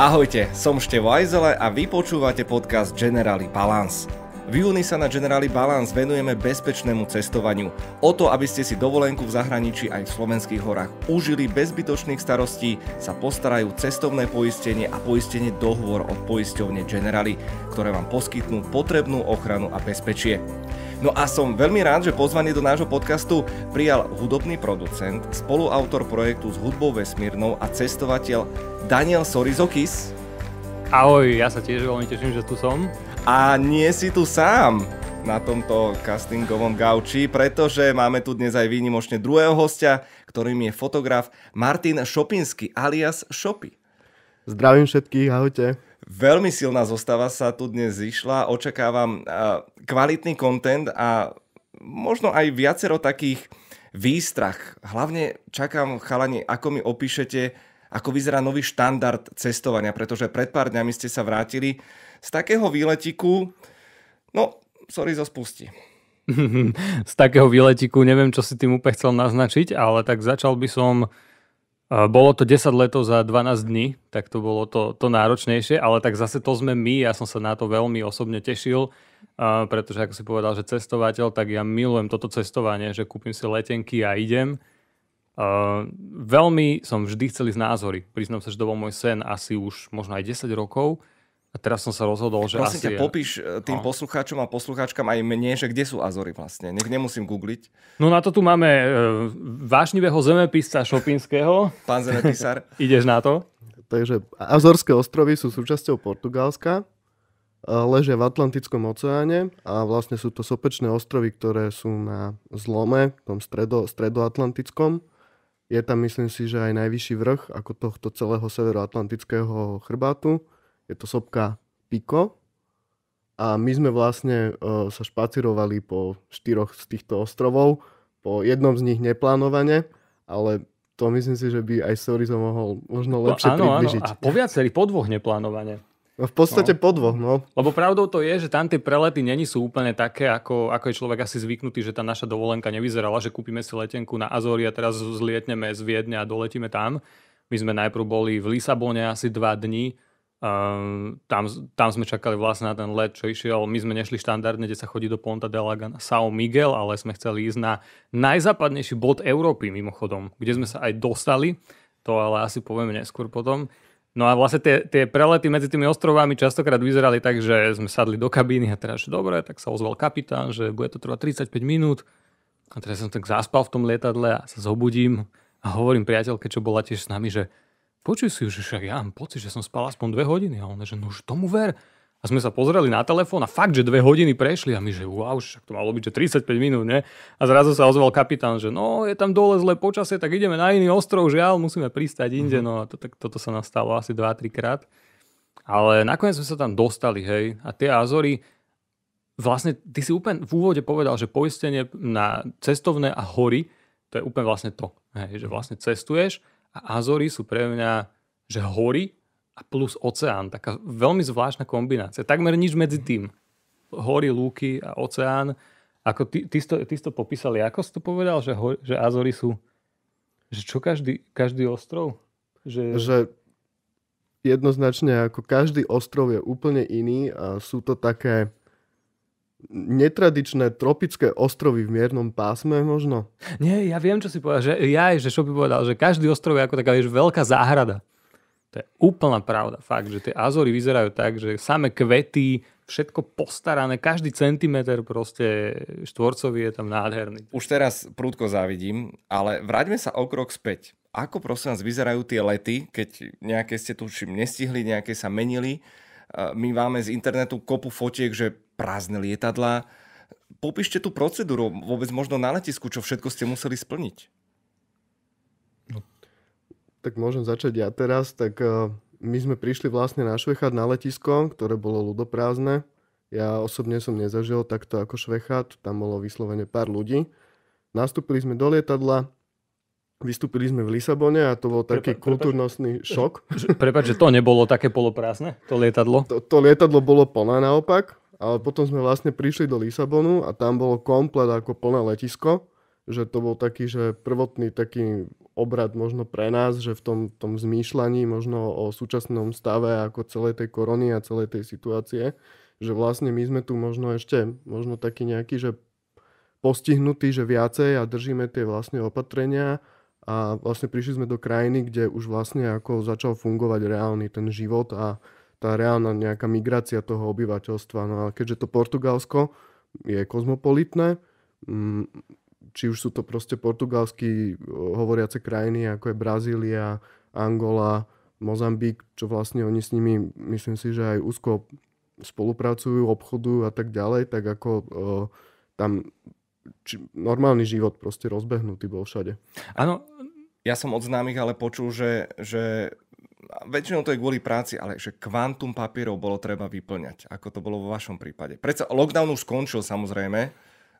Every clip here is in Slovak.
Ahojte, som Števo Ajzele a vy počúvate podcast Generali Balance. V júni sa na Generali Balance venujeme bezpečnému cestovaniu. O to, aby ste si dovolenku v zahraničí aj v slovenských horách užili bez zbytočných starostí, sa postarajú cestovné poistenie a poistenie dohovor od poisťovne Generali, ktoré vám poskytnú potrebnú ochranu a bezpečie. No a som veľmi rád, že pozvanie do nášho podcastu prijal hudobný producent, spoluautor projektu s hudbou vesmírnou a cestovateľ Daniel Sorizokis. Ahoj, ja sa tiež veľmi teším, že tu som. A nie si tu sám na tomto castingovom gauči, pretože máme tu dnes aj výnimočne druhého hostia, ktorým je fotograf Martin Šopinsky alias Šopy. Zdravím všetkých, ahojte. Veľmi silná zostava sa tu dnes zišla. Očakávam kvalitný kontent a možno aj viacero takých výstrach. Hlavne čakám, chalani, ako mi opíšete, ako vyzerá nový štandard cestovania, pretože pred pár dňami ste sa vrátili z takého výletiku, no, sorry zo spusti. z takého výletiku, neviem, čo si tým úplne chcel naznačiť, ale tak začal by som bolo to 10 letov za 12 dní, tak to bolo to, to náročnejšie, ale tak zase to sme my, ja som sa na to veľmi osobne tešil, pretože ako si povedal, že cestovateľ, tak ja milujem toto cestovanie, že kúpim si letenky a idem. veľmi som vždy chcel ísť názory. Priznám sa, že to bol môj sen asi už možno aj 10 rokov. A teraz som sa rozhodol, že Prosím asi... ťa, popíš e, tým no. poslucháčom a poslucháčkam aj mne, že kde sú Azory vlastne. Nech nemusím googliť. No na to tu máme e, vášnivého zemepisca Šopinského. Pán zemepisár. Ideš na to? Takže Azorské ostrovy sú súčasťou Portugalska. Ležia v Atlantickom oceáne a vlastne sú to sopečné ostrovy, ktoré sú na zlome, v tom stredo, stredoatlantickom. Je tam, myslím si, že aj najvyšší vrch ako tohto celého severoatlantického chrbátu je to sopka Pico a my sme vlastne uh, sa špacirovali po štyroch z týchto ostrovov, po jednom z nich neplánovane, ale to myslím si, že by aj Sorizo mohol možno lepšie no, áno, približiť. Áno, a po viacerých, po dvoch neplánovane. No v podstate no. po dvoch, no. Lebo pravdou to je, že tam tie prelety není sú úplne také, ako, ako je človek asi zvyknutý, že tá naša dovolenka nevyzerala, že kúpime si letenku na Azory a teraz zlietneme z Viedne a doletíme tam. My sme najprv boli v Lisabone asi dva dní, Um, tam, tam sme čakali vlastne na ten let, čo išiel. My sme nešli štandardne, kde sa chodí do Ponta de Laga na São Miguel, ale sme chceli ísť na najzápadnejší bod Európy mimochodom, kde sme sa aj dostali. To ale asi povieme neskôr potom. No a vlastne tie, tie prelety medzi tými ostrovami častokrát vyzerali tak, že sme sadli do kabíny a teraz, že dobre, tak sa ozval kapitán, že bude to trvať 35 minút. A teraz som tak zaspal v tom lietadle a sa zobudím a hovorím priateľke, čo bola tiež s nami, že počuj si, že však ja mám pocit, že som spal aspoň dve hodiny. A on, že no už tomu ver. A sme sa pozreli na telefón a fakt, že dve hodiny prešli a my, že wow, však to malo byť, že 35 minút, ne? A zrazu sa ozval kapitán, že no, je tam dole zlé počasie, tak ideme na iný ostrov, žiaľ, musíme pristať inde, mm-hmm. no a to, tak, toto sa nám stalo asi 2-3 krát. Ale nakoniec sme sa tam dostali, hej, a tie Azory, vlastne ty si úplne v úvode povedal, že poistenie na cestovné a hory, to je úplne vlastne to, hej, že vlastne cestuješ a Azory sú pre mňa, že hory a plus oceán. Taká veľmi zvláštna kombinácia. Takmer nič medzi tým. Hory, lúky a oceán. Ako ty, ty, to, ty to popísali, ako si to povedal, že, hor, že Azory sú že čo každý, každý ostrov? Že... že jednoznačne ako každý ostrov je úplne iný a sú to také netradičné tropické ostrovy v miernom pásme možno? Nie, ja viem, čo si povedal. Že ja, že čo by povedal, že každý ostrov je ako taká vieš, veľká záhrada. To je úplná pravda. Fakt, že tie Azory vyzerajú tak, že same kvety, všetko postarané, každý centimeter proste štvorcový je tam nádherný. Už teraz prúdko závidím, ale vráťme sa o krok späť. Ako prosím vás vyzerajú tie lety, keď nejaké ste tu nestihli, nejaké sa menili? My máme z internetu kopu fotiek, že prázdne lietadla. Popíšte tú procedúru, vôbec možno na letisku, čo všetko ste museli splniť. No, tak môžem začať ja teraz. Tak uh, my sme prišli vlastne na Švechat na letisko, ktoré bolo ľudoprázdne. Ja osobne som nezažil takto ako Švechat, tam bolo vyslovene pár ľudí. Nastúpili sme do lietadla, Vystúpili sme v Lisabone a to bol taký Prepa, kultúrnostný šok. Prepač, že to nebolo také poloprázdne, to lietadlo? To, to lietadlo bolo plné naopak ale potom sme vlastne prišli do Lisabonu a tam bolo komplet ako plné letisko, že to bol taký, že prvotný taký obrad možno pre nás, že v tom, tom zmýšľaní možno o súčasnom stave ako celej tej korony a celej tej situácie, že vlastne my sme tu možno ešte, možno taký nejaký, že postihnutí, že viacej a držíme tie vlastne opatrenia a vlastne prišli sme do krajiny, kde už vlastne ako začal fungovať reálny ten život a tá reálna nejaká migrácia toho obyvateľstva. No a keďže to Portugalsko je kozmopolitné, mm, či už sú to proste portugalsky hovoriace krajiny, ako je Brazília, Angola, Mozambik, čo vlastne oni s nimi, myslím si, že aj úzko spolupracujú, obchodujú a tak ďalej, tak ako o, tam či, normálny život proste rozbehnutý bol všade. Áno, ja som od známych ale počul, že, že väčšinou to je kvôli práci, ale že kvantum papierov bolo treba vyplňať, ako to bolo vo vašom prípade. Predsa lockdown už skončil samozrejme,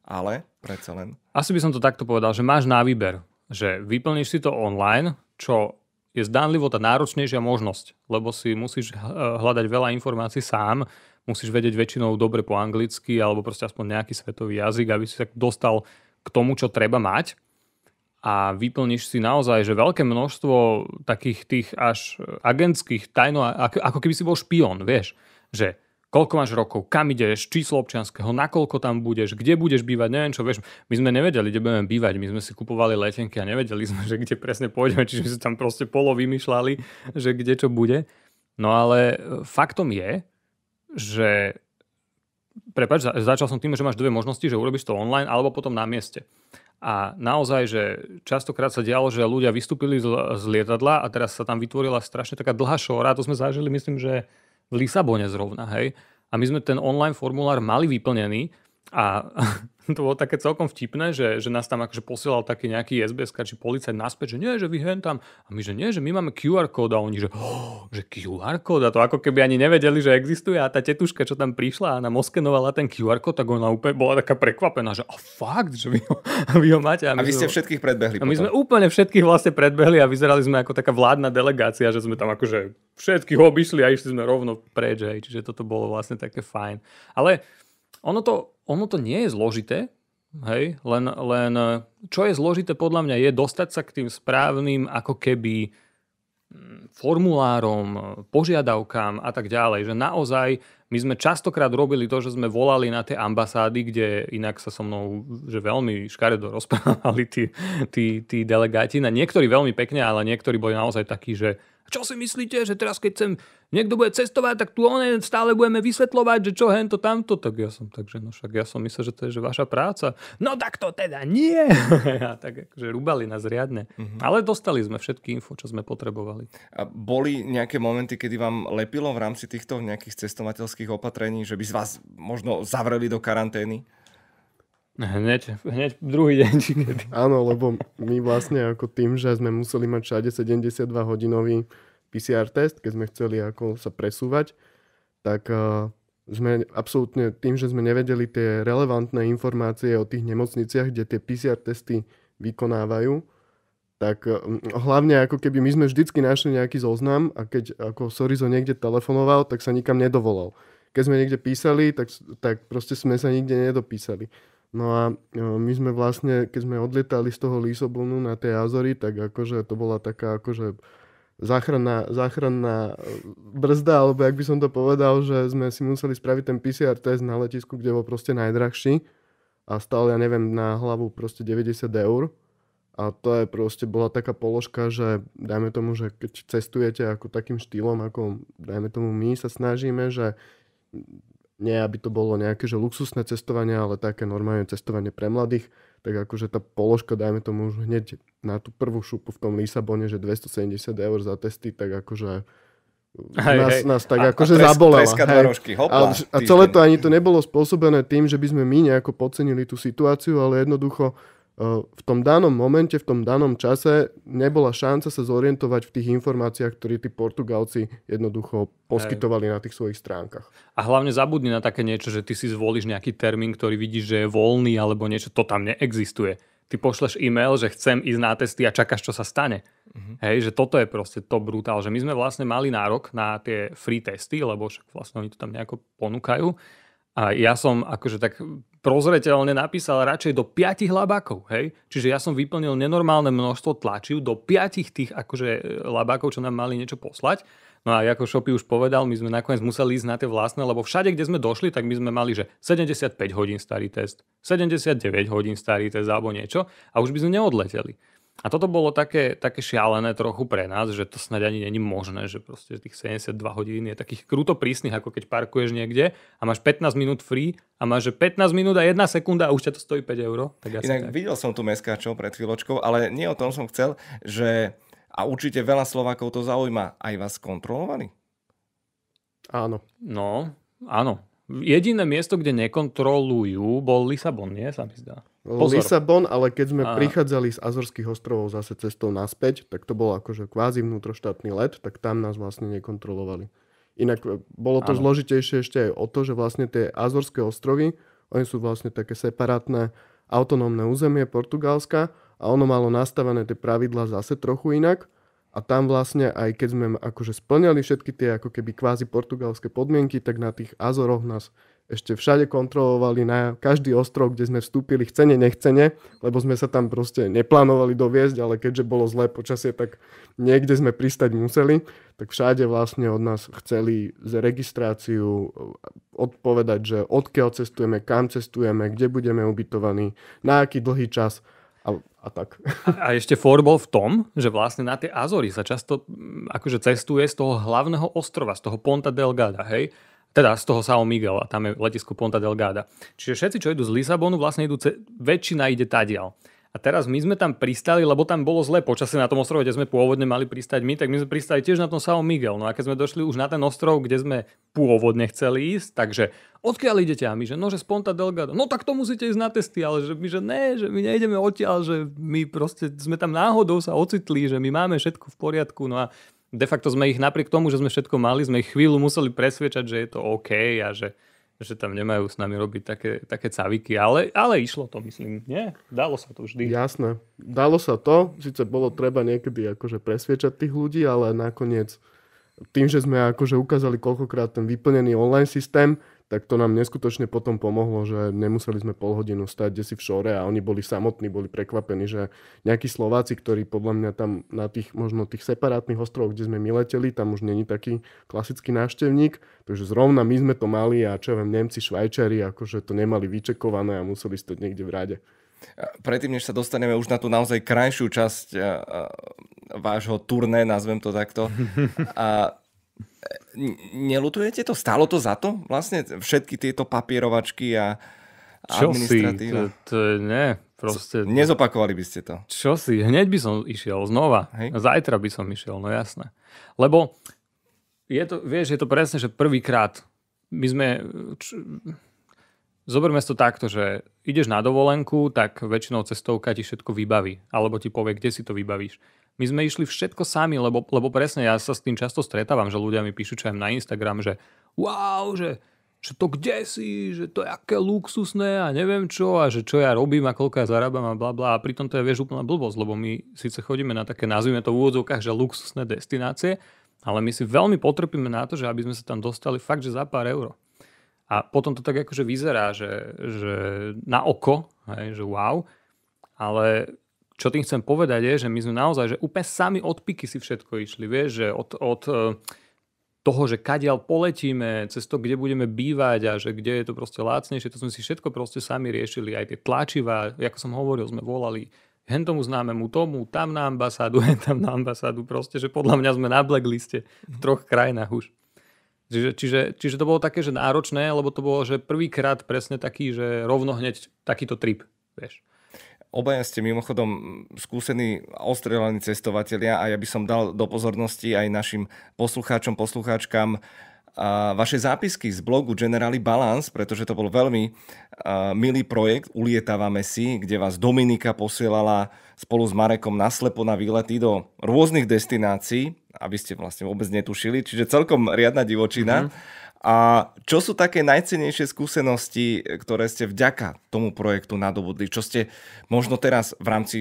ale predsa len. Asi by som to takto povedal, že máš na výber, že vyplníš si to online, čo je zdánlivo tá náročnejšia možnosť, lebo si musíš hľadať veľa informácií sám, musíš vedieť väčšinou dobre po anglicky alebo proste aspoň nejaký svetový jazyk, aby si sa dostal k tomu, čo treba mať a vyplníš si naozaj že veľké množstvo takých tých až agentských tajno, ako, keby si bol špión, vieš, že koľko máš rokov, kam ideš, číslo občianského, nakoľko tam budeš, kde budeš bývať, neviem čo, vieš, my sme nevedeli, kde budeme bývať, my sme si kupovali letenky a nevedeli sme, že kde presne pôjdeme, čiže sme tam proste polo vymýšľali, že kde čo bude. No ale faktom je, že Prepač, začal som tým, že máš dve možnosti, že urobíš to online alebo potom na mieste. A naozaj, že častokrát sa dialo, že ľudia vystúpili z, lietadla a teraz sa tam vytvorila strašne taká dlhá šóra. To sme zažili, myslím, že v Lisabone zrovna, hej. A my sme ten online formulár mali vyplnený a to bolo také celkom vtipné, že, že nás tam akože posielal taký nejaký SBS či policajt naspäť, že nie, že vy hen tam. A my, že nie, že my máme QR kód a oni, že, oh, že QR kód a to ako keby ani nevedeli, že existuje a tá tetuška, čo tam prišla a nám oskenovala ten QR kód, tak ona úplne bola taká prekvapená, že a fakt, že vy ho, vy ho máte. A, a vy ste sme, všetkých predbehli. A my potom. sme úplne všetkých vlastne predbehli a vyzerali sme ako taká vládna delegácia, že sme tam akože všetkých obišli a išli sme rovno preč, hej. čiže toto bolo vlastne také fajn. Ale ono to, ono to nie je zložité, hej, len, len čo je zložité podľa mňa je dostať sa k tým správnym ako keby mm, formulárom, požiadavkám a tak ďalej. Že naozaj my sme častokrát robili to, že sme volali na tie ambasády, kde inak sa so mnou že veľmi škaredo rozprávali tí, tí, tí delegáti. Na niektorí veľmi pekne, ale niektorí boli naozaj takí, že čo si myslíte, že teraz keď sem niekto bude cestovať, tak tu one stále budeme vysvetľovať, že čo hento tamto, tak ja som takže, no však ja som myslel, že to je že vaša práca. No tak to teda nie. a tak akože rúbali nás riadne. Mm-hmm. Ale dostali sme všetky info, čo sme potrebovali. A boli nejaké momenty, kedy vám lepilo v rámci týchto nejakých cestovateľských opatrení, že by z vás možno zavreli do karantény? Hneď, hneď druhý deň. Či kedy. Áno, lebo my vlastne ako tým, že sme museli mať všade 72 hodinový PCR test, keď sme chceli ako sa presúvať, tak uh, sme absolútne tým, že sme nevedeli tie relevantné informácie o tých nemocniciach, kde tie PCR testy vykonávajú, tak uh, hlavne ako keby my sme vždycky našli nejaký zoznam a keď ako Sorizo niekde telefonoval, tak sa nikam nedovolal. Keď sme niekde písali, tak, tak proste sme sa nikde nedopísali. No a e, my sme vlastne, keď sme odlietali z toho Lisobonu na tie Azory, tak akože to bola taká akože záchranná, záchranná e, brzda, alebo jak by som to povedal, že sme si museli spraviť ten PCR test na letisku, kde bol proste najdrahší a stal, ja neviem, na hlavu proste 90 eur. A to je proste bola taká položka, že dajme tomu, že keď cestujete ako takým štýlom, ako dajme tomu my sa snažíme, že nie aby to bolo nejaké že luxusné cestovanie, ale také normálne cestovanie pre mladých, tak akože tá položka, dajme tomu už hneď na tú prvú šupu v tom Lisabone, že 270 eur za testy, tak akože hej, nás, hej. nás tak a, akože a zabolela. Rožky, hopla, a, a celé to ani to nebolo spôsobené tým, že by sme my nejako podcenili tú situáciu, ale jednoducho v tom danom momente, v tom danom čase nebola šanca sa zorientovať v tých informáciách, ktoré tí Portugalci jednoducho poskytovali Hej. na tých svojich stránkach. A hlavne zabudni na také niečo, že ty si zvolíš nejaký termín, ktorý vidíš, že je voľný alebo niečo, to tam neexistuje. Ty pošleš e-mail, že chcem ísť na testy a čakáš, čo sa stane. Uh-huh. Hej, že toto je proste to brutál, že my sme vlastne mali nárok na tie free testy, lebo však vlastne oni to tam nejako ponúkajú A ja som akože tak prozreteľne napísal radšej do 5 labákov, hej? Čiže ja som vyplnil nenormálne množstvo tlačiv do 5 tých akože labákov, čo nám mali niečo poslať. No a ako Shopy už povedal, my sme nakoniec museli ísť na tie vlastné, lebo všade, kde sme došli, tak my sme mali, že 75 hodín starý test, 79 hodín starý test alebo niečo a už by sme neodleteli. A toto bolo také, také šialené trochu pre nás, že to snáď ani není možné, že proste tých 72 hodín je takých krúto prísnych, ako keď parkuješ niekde a máš 15 minút free a máš že 15 minút a 1 sekunda a už ťa to stojí 5 eur. Tak Inak tak. videl som tu meskáčov pred chvíľočkou, ale nie o tom som chcel, že a určite veľa Slovákov to zaujíma, aj vás kontrolovali? Áno. No, áno. Jediné miesto, kde nekontrolujú, bol Lisabon, nie? Sa mi zdá. Pozor. Lisabon, ale keď sme a... prichádzali z Azorských ostrovov zase cestou naspäť, tak to bol akože kvázi vnútroštátny let, tak tam nás vlastne nekontrolovali. Inak e, bolo to ano. zložitejšie ešte aj o to, že vlastne tie Azorské ostrovy, oni sú vlastne také separátne autonómne územie Portugalska a ono malo nastavené tie pravidlá zase trochu inak a tam vlastne aj keď sme akože splňali všetky tie ako keby kvázi portugalské podmienky, tak na tých Azoroch nás ešte všade kontrolovali na každý ostrov, kde sme vstúpili chcene, nechcene, lebo sme sa tam proste neplánovali doviezť, ale keďže bolo zlé počasie, tak niekde sme pristať museli, tak všade vlastne od nás chceli z registráciu odpovedať, že odkiaľ cestujeme, kam cestujeme, kde budeme ubytovaní, na aký dlhý čas a, a tak. A, a ešte for bol v tom, že vlastne na tie Azory sa často mm, akože cestuje z toho hlavného ostrova, z toho Ponta Delgada, hej? Teda z toho São a tam je letisko Ponta Delgada. Čiže všetci, čo idú z Lisabonu, vlastne idú, ce- väčšina ide tadiaľ. A teraz my sme tam pristali, lebo tam bolo zlé počasie na tom ostrove, kde sme pôvodne mali pristať my, tak my sme pristali tiež na tom São Miguel. No a keď sme došli už na ten ostrov, kde sme pôvodne chceli ísť, takže odkiaľ idete? A my, že no, Sponta Delgado. No tak to musíte ísť na testy, ale že my, že ne, že my nejdeme odtiaľ, že my proste sme tam náhodou sa ocitli, že my máme všetko v poriadku. No a de facto sme ich napriek tomu, že sme všetko mali, sme ich chvíľu museli presviečať, že je to OK a že že tam nemajú s nami robiť také, také caviky, ale, ale išlo to, myslím, nie? Dalo sa to vždy. Jasné, dalo sa to, síce bolo treba niekedy akože presviečať tých ľudí, ale nakoniec tým, že sme akože ukázali koľkokrát ten vyplnený online systém, tak to nám neskutočne potom pomohlo, že nemuseli sme pol hodinu stať kde si v šore a oni boli samotní, boli prekvapení, že nejakí Slováci, ktorí podľa mňa tam na tých možno tých separátnych ostrovoch, kde sme my leteli, tam už není taký klasický návštevník, takže zrovna my sme to mali a čo ja viem, Nemci, Švajčari, akože to nemali vyčekované a museli stať niekde v rade. Predtým, než sa dostaneme už na tú naozaj krajšiu časť vášho turné, nazvem to takto, a Nelutujete to? Stálo to za to? Vlastne všetky tieto papierovačky a Čo administratíva? Si? To, to je, ne, proste... Nezopakovali by ste to? Čo si? Hneď by som išiel znova. Hej. Zajtra by som išiel, no jasné. Lebo je to, vieš, je to presne, že prvýkrát my sme... Č... Zoberme to takto, že ideš na dovolenku, tak väčšinou cestovka ti všetko vybaví. Alebo ti povie, kde si to vybavíš my sme išli všetko sami, lebo, lebo presne ja sa s tým často stretávam, že ľudia mi píšu čo aj na Instagram, že wow, že, že to kde si, že to je aké luxusné a neviem čo a že čo ja robím a koľko ja zarábam a bla bla a pritom to je vieš úplná blbosť, lebo my síce chodíme na také, nazvime to v úvodzovkách, že luxusné destinácie, ale my si veľmi potrpíme na to, že aby sme sa tam dostali fakt, že za pár euro. A potom to tak akože vyzerá, že, že na oko, hej, že wow, ale čo tým chcem povedať je, že my sme naozaj, že úplne sami od piky si všetko išli, vieš, že od, od e, toho, že kadiaľ poletíme, cez to, kde budeme bývať a že kde je to proste lácnejšie, to sme si všetko proste sami riešili, aj tie tlačivá, ako som hovoril, sme volali hen tomu známemu tomu, tam na ambasádu, hen tam na ambasádu, proste, že podľa mňa sme na blackliste v troch krajinách už. Čiže, čiže, čiže to bolo také, že náročné, lebo to bolo, že prvýkrát presne taký, že rovno hneď takýto trip, vieš. Obaja ste mimochodom skúsení ostrelení cestovatelia a ja by som dal do pozornosti aj našim poslucháčom, poslucháčkam a vaše zápisky z blogu Generali Balance, pretože to bol veľmi uh, milý projekt, ulietávame si, kde vás Dominika posielala spolu s Marekom naslepo na výlety do rôznych destinácií, aby ste vlastne vôbec netušili, čiže celkom riadna divočina. Mm-hmm. A čo sú také najcenejšie skúsenosti, ktoré ste vďaka tomu projektu nadobudli? Čo ste možno teraz v rámci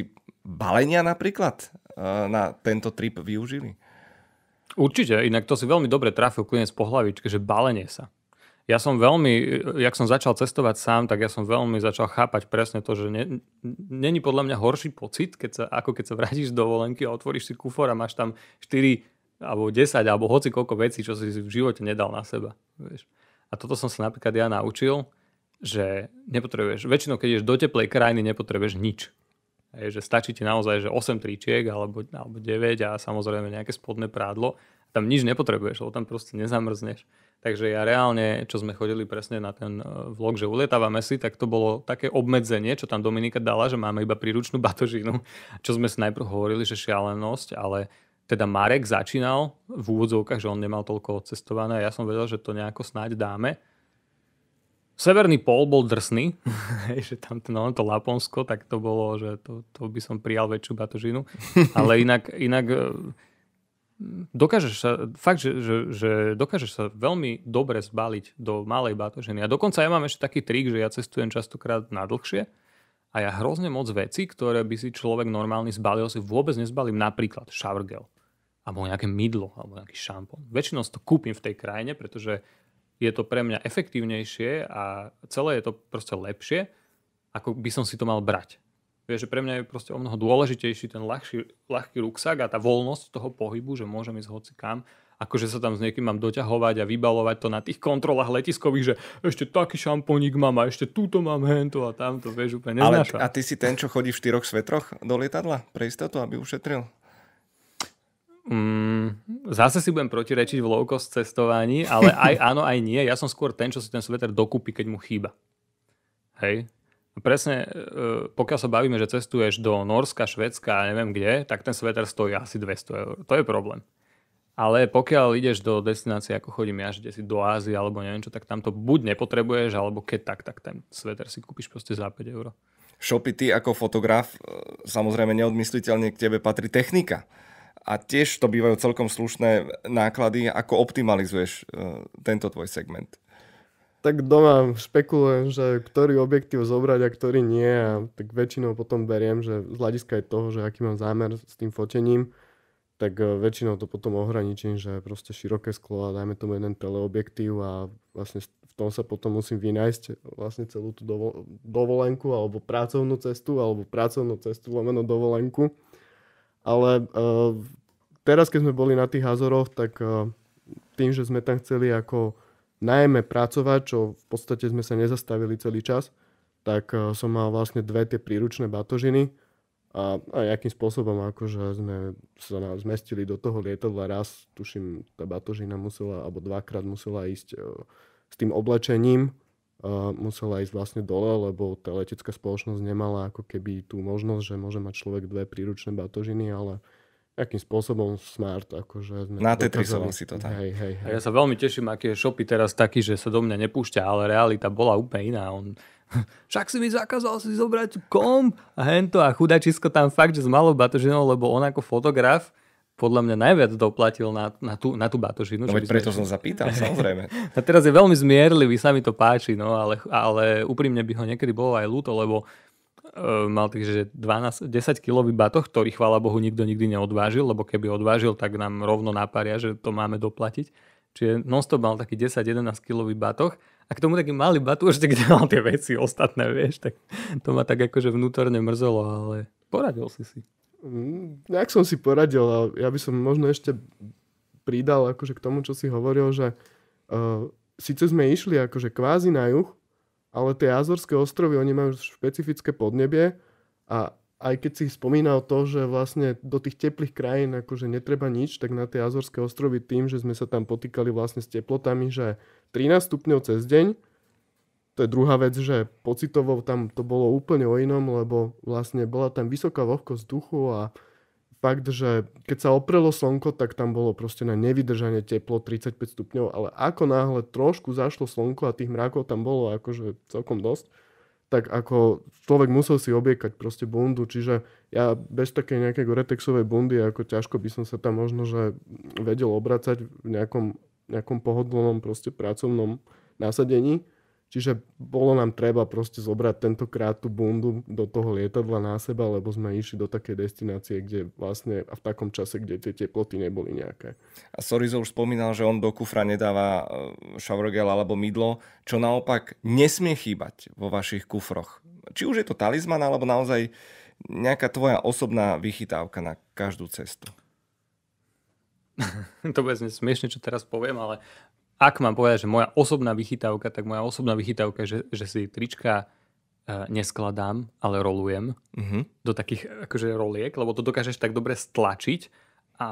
balenia napríklad eh, na tento trip využili? Určite, inak to si veľmi dobre trafil klinec po hlavičke, že balenie sa. ja som veľmi, jak som začal cestovať sám, tak ja som veľmi začal chápať presne to, že není podľa mňa horší pocit, keď sa, ako keď sa vrátiš z dovolenky a otvoríš si kufor a máš tam 4 alebo 10 alebo hoci koľko vecí, čo si v živote nedal na seba. Vieš. A toto som sa napríklad ja naučil, že nepotrebuješ, väčšinou keď ideš do teplej krajiny, nepotrebuješ nič. Hej, že stačí ti naozaj, že 8 tričiek alebo, alebo 9 a samozrejme nejaké spodné prádlo. Tam nič nepotrebuješ, lebo tam proste nezamrzneš. Takže ja reálne, čo sme chodili presne na ten e, vlog, že ulietávame si, tak to bolo také obmedzenie, čo tam Dominika dala, že máme iba príručnú batožinu, čo sme si najprv hovorili, že šialenosť, ale teda Marek začínal v úvodzovkách, že on nemal toľko cestované a ja som vedel, že to nejako snáď dáme. Severný pol bol drsný, že tam to, no, to Laponsko, tak to bolo, že to, to by som prijal väčšiu batožinu. Ale inak, inak e, dokážeš sa, fakt, že, že, že dokážeš sa veľmi dobre zbaliť do malej batožiny. A dokonca ja mám ešte taký trik, že ja cestujem častokrát na dlhšie a ja hrozne moc veci, ktoré by si človek normálny zbalil, si vôbec nezbalím. Napríklad shower gel, alebo nejaké mydlo, alebo nejaký šampón. Väčšinou si to kúpim v tej krajine, pretože je to pre mňa efektívnejšie a celé je to proste lepšie, ako by som si to mal brať. Vieš, že pre mňa je proste o mnoho dôležitejší ten ľahší, ľahký ruksak a tá voľnosť toho pohybu, že môžem ísť hoci kam, akože sa tam s niekým mám doťahovať a vybalovať to na tých kontrolách letiskových, že ešte taký šampónik mám a ešte túto mám hento a tamto, vieš, úplne neznáša. Ale a ty si ten, čo chodí v štyroch svetroch do lietadla pre istotu, aby ušetril? Mm, zase si budem protirečiť v low-cost cestovaní, ale aj áno, aj nie. Ja som skôr ten, čo si ten sveter dokúpi, keď mu chýba. Hej? Presne, e, pokiaľ sa bavíme, že cestuješ do Norska, Švedska a neviem kde, tak ten sveter stojí asi 200 eur. To je problém. Ale pokiaľ ideš do destinácie, ako chodím ja, že si do Ázie alebo neviem čo, tak tam to buď nepotrebuješ, alebo keď tak, tak ten sveter si kúpiš proste za 5 eur. Shopy, ty ako fotograf, e, samozrejme neodmysliteľne k tebe patrí technika. A tiež to bývajú celkom slušné náklady. Ako optimalizuješ e, tento tvoj segment? tak doma špekulujem, že ktorý objektív zobrať a ktorý nie a tak väčšinou potom beriem, že z hľadiska aj toho, že aký mám zámer s tým fotením, tak e, väčšinou to potom ohraničím, že proste široké sklo a dajme tomu jeden teleobjektív a vlastne v tom sa potom musím vynájsť vlastne celú tú dovolenku alebo pracovnú cestu alebo pracovnú cestu lomeno dovolenku. Ale uh, teraz, keď sme boli na tých Azoroch, tak uh, tým, že sme tam chceli ako najmä pracovať, čo v podstate sme sa nezastavili celý čas, tak eh, som mal vlastne dve tie príručné batožiny a, a akým spôsobom akože sme sa zmestili do toho lietadla. Raz, tuším, tá batožina musela, alebo dvakrát musela ísť uh, s tým oblečením, uh, musela ísť vlastne dole, lebo tá letecká spoločnosť nemala ako keby tú možnosť, že môže mať človek dve príručné batožiny, ale akým spôsobom smart, akože sme Na Tetrisovom si to tak. Hej, hej, hej. A ja sa veľmi teším, aký je Shopy teraz taký, že sa do mňa nepúšťa, ale realita bola úplne iná. On, však si mi zakázal si zobrať kom a hento a chudačisko tam fakt, že s malou batožinou, lebo on ako fotograf podľa mňa najviac doplatil na, na, tú, na tú batožinu. No veď preto sme... som zapýtal, samozrejme. a teraz je veľmi zmierlivý, sa mi to páči, no ale, ale úprimne by ho niekedy bolo aj ľúto, lebo Uh, mal takže 12, 10 kilový batoh, ktorý chvála Bohu nikto nikdy neodvážil, lebo keby odvážil, tak nám rovno napária, že to máme doplatiť. Čiže nonstop mal taký 10-11 kilový batoh a k tomu taký malý batoh, ešte kde mal tie veci ostatné, vieš, tak to ma tak akože vnútorne mrzelo, ale poradil si si. Mm, jak som si poradil, ale ja by som možno ešte pridal akože k tomu, čo si hovoril, že uh, síce sme išli akože kvázi na juh, ale tie Azorské ostrovy, oni majú špecifické podnebie a aj keď si spomínal to, že vlastne do tých teplých krajín akože netreba nič, tak na tie Azorské ostrovy tým, že sme sa tam potýkali vlastne s teplotami, že 13 stupňov cez deň, to je druhá vec, že pocitovo tam to bolo úplne o inom, lebo vlastne bola tam vysoká vlhkosť vzduchu a fakt, že keď sa oprelo slnko, tak tam bolo proste na nevydržanie teplo 35 stupňov, ale ako náhle trošku zašlo slnko a tých mrakov tam bolo akože celkom dosť, tak ako človek musel si obiekať proste bundu, čiže ja bez takej nejakej goretexovej bundy, ako ťažko by som sa tam možno, že vedel obracať v nejakom, nejakom pohodlnom proste pracovnom nasadení. Čiže bolo nám treba proste zobrať tentokrát tú bundu do toho lietadla na seba, lebo sme išli do takej destinácie, kde vlastne a v takom čase, kde tie teploty neboli nejaké. A Sorizo už spomínal, že on do kufra nedáva e, showergel alebo mydlo, čo naopak nesmie chýbať vo vašich kufroch. Či už je to talizman, alebo naozaj nejaká tvoja osobná vychytávka na každú cestu. to bude smiešne, čo teraz poviem, ale ak mám povedať, že moja osobná vychytávka, tak moja osobná vychytávka je, že, že si trička uh, neskladám, ale rolujem uh-huh. do takých akože roliek, lebo to dokážeš tak dobre stlačiť a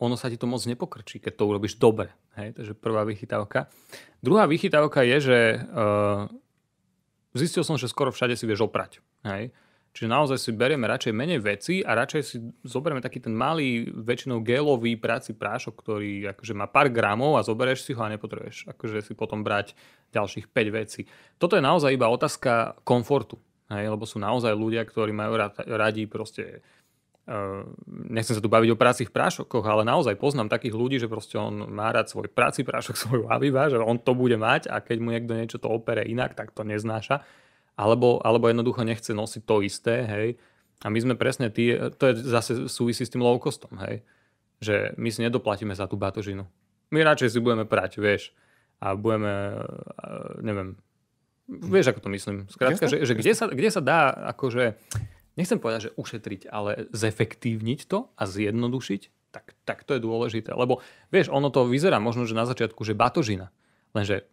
ono sa ti to moc nepokrčí, keď to urobíš dobre. Hej? Takže prvá vychytávka. Druhá vychytávka je, že uh, zistil som, že skoro všade si vieš oprať. Hej? Čiže naozaj si berieme radšej menej veci a radšej si zoberieme taký ten malý, väčšinou gelový práci prášok, ktorý akože má pár gramov a zoberieš si ho a nepotrebuješ akože si potom brať ďalších 5 vecí. Toto je naozaj iba otázka komfortu, hej, lebo sú naozaj ľudia, ktorí majú radi proste Uh, nechcem sa tu baviť o práci v prášokoch, ale naozaj poznám takých ľudí, že proste on má rád svoj práci prášok, svoju Aviva, že on to bude mať a keď mu niekto niečo to opere inak, tak to neznáša alebo, alebo jednoducho nechce nosiť to isté, hej. A my sme presne tí, to je zase súvisí s tým low costom, hej. Že my si nedoplatíme za tú batožinu. My radšej si budeme prať, vieš. A budeme, neviem, vieš, ako to myslím. Skrátka, že, že kde, sa, kde sa dá, akože, nechcem povedať, že ušetriť, ale zefektívniť to a zjednodušiť, tak, tak to je dôležité. Lebo, vieš, ono to vyzerá možno, že na začiatku, že batožina. Lenže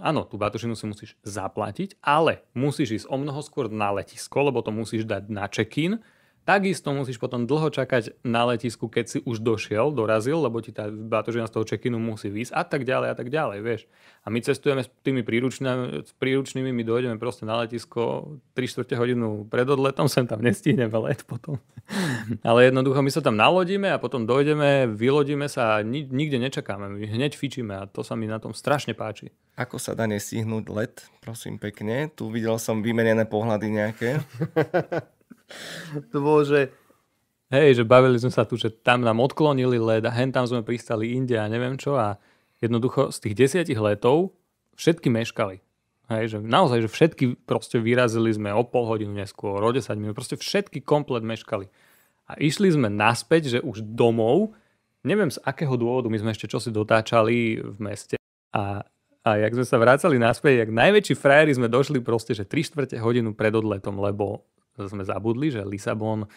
áno, tú batožinu si musíš zaplatiť, ale musíš ísť o mnoho skôr na letisko, lebo to musíš dať na check-in Takisto musíš potom dlho čakať na letisku, keď si už došiel, dorazil, lebo ti tá batožina z toho check-inu musí výsť a tak ďalej a tak ďalej, vieš. A my cestujeme s tými príručnými, s príručnými, my dojdeme proste na letisko 3 čtvrte hodinu pred odletom, sem tam nestihneme let potom. Ale jednoducho my sa tam nalodíme a potom dojdeme, vylodíme sa a ni- nikde nečakáme, my hneď fičíme a to sa mi na tom strašne páči. Ako sa dá nestihnúť let, prosím pekne? Tu videl som vymenené pohľady nejaké. to bolo, že hej, že bavili sme sa tu, že tam nám odklonili led a hen tam sme pristali inde a neviem čo a jednoducho z tých desiatich letov všetky meškali. Hej, že naozaj, že všetky proste vyrazili sme o pol hodinu neskôr, o 10 minút, proste všetky komplet meškali. A išli sme naspäť, že už domov, neviem z akého dôvodu, my sme ešte čosi dotáčali v meste a, a jak sme sa vrácali naspäť, jak najväčší frajeri sme došli proste, že 3 čtvrte hodinu pred odletom, lebo sme zabudli, že Lisabon e,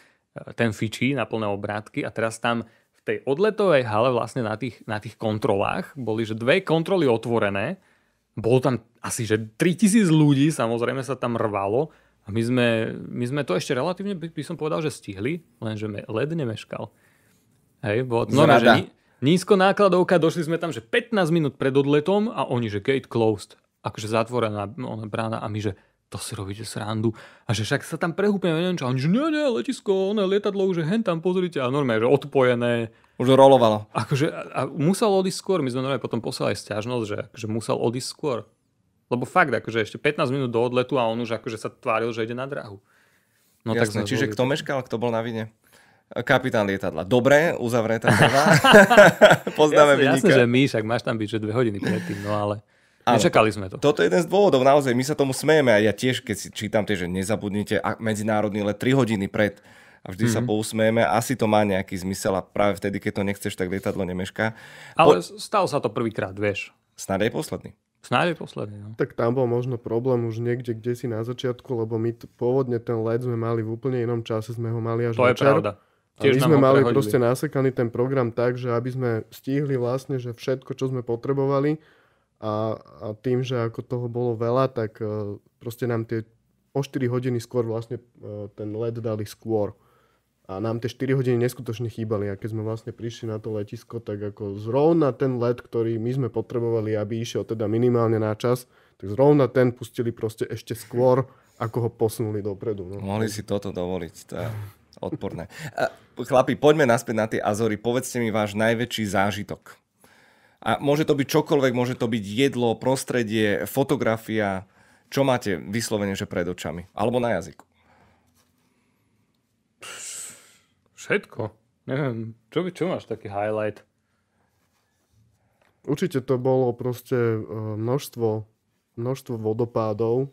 ten fičí na plné obrátky a teraz tam v tej odletovej hale vlastne na tých, na tých kontrolách boli, že dve kontroly otvorené, bolo tam asi, že 3000 ľudí, samozrejme sa tam rvalo a my sme, my sme to ešte relatívne, by som povedal, že stihli, lenže led nemeškal. Hej, bolo to no, že nízko nákladovka, došli sme tam, že 15 minút pred odletom a oni, že gate closed, akože zatvorená brána a my, že to si robíte srandu. A že však sa tam prehúpne, neviem čo. A oni, že nie, nie, letisko, ono lietadlo už je hen tam, pozrite. A normálne, že odpojené. Už rolovalo. Akože, a, a musel odísť skôr. My sme normálne potom poslali stiažnosť, že akože musel odísť skôr. Lebo fakt, akože ešte 15 minút do odletu a on už akože sa tváril, že ide na drahu. No Jasne, tak čiže kto meškal, kto bol na vine? Kapitán lietadla. Dobre, uzavretá prvá. Poznáme jasne, jasne, že my, však máš tam byť, že dve hodiny predtým, no ale... Áno, Nečakali sme to. Toto je jeden z dôvodov, naozaj, my sa tomu smejeme a ja tiež, keď si čítam tie, že nezabudnite medzinárodný let 3 hodiny pred a vždy mm-hmm. sa mhm. pousmejeme. Asi to má nejaký zmysel a práve vtedy, keď to nechceš, tak lietadlo nemešká. Ale po... stalo sa to prvýkrát, vieš. Snáď aj posledný. Snáď aj posledný, no. Tak tam bol možno problém už niekde, kde si na začiatku, lebo my t- pôvodne ten let sme mali v úplne inom čase, sme ho mali až To večer. je pravda. Tiež a my sme mali prehodili. proste nasekaný ten program tak, že aby sme stihli vlastne, že všetko, čo sme potrebovali, a, a tým, že ako toho bolo veľa, tak uh, proste nám tie o 4 hodiny skôr vlastne uh, ten let dali skôr. A nám tie 4 hodiny neskutočne chýbali. A keď sme vlastne prišli na to letisko, tak ako zrovna ten let, ktorý my sme potrebovali, aby išiel teda minimálne na čas, tak zrovna ten pustili proste ešte skôr, ako ho posunuli dopredu. No. Mohli si toto dovoliť. To odporné. Chlapi, poďme naspäť na tie Azory. Povedzte mi váš najväčší zážitok a môže to byť čokoľvek, môže to byť jedlo, prostredie, fotografia. Čo máte vyslovene, že pred očami? Alebo na jazyku? Všetko. Neviem, čo, čo máš taký highlight? Určite to bolo proste e, množstvo množstvo vodopádov,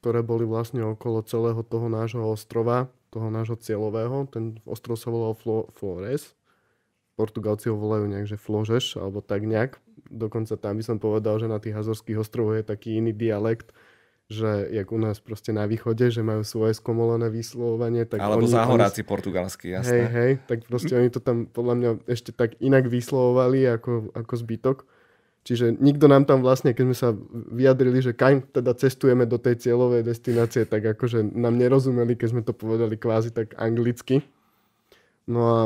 ktoré boli vlastne okolo celého toho nášho ostrova, toho nášho cieľového. Ten ostrov sa volal Flo- Flores. Portugalci ho volajú nejak, že Fložeš, alebo tak nejak. Dokonca tam by som povedal, že na tých Azorských ostrovoch je taký iný dialekt, že jak u nás proste na východe, že majú svoje skomolené vyslovovanie. Tak Alebo oni, záhoráci oni, portugalskí, jasné. Hej, hej, tak proste oni to tam podľa mňa ešte tak inak vyslovovali ako, ako zbytok. Čiže nikto nám tam vlastne, keď sme sa vyjadrili, že kam teda cestujeme do tej cieľovej destinácie, tak akože nám nerozumeli, keď sme to povedali kvázi tak anglicky. No a